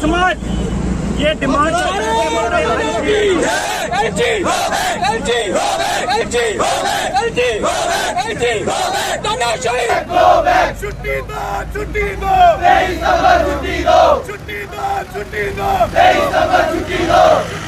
سماج یہ ڈیمانڈ چھٹی دو۔ چھٹی دو چھٹی دو۔ چھٹی دو۔ چھٹی دو۔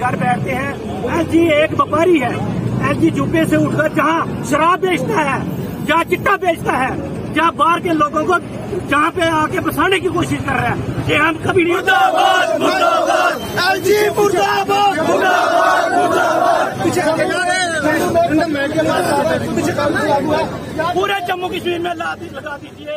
گھر بیٹھتے ہیں ایس جی ایک وپاری ہے ایس جی جھپے سے اٹھ کر جہاں شراب بیچتا ہے جہاں چٹا بیچتا ہے جہاں باہر کے لوگوں کو جہاں پہ آ کے بسانے کی کوشش کر رہا ہے کہ ہم کبھی نہیں پورے جموں کشمیر میں لگا دیجیے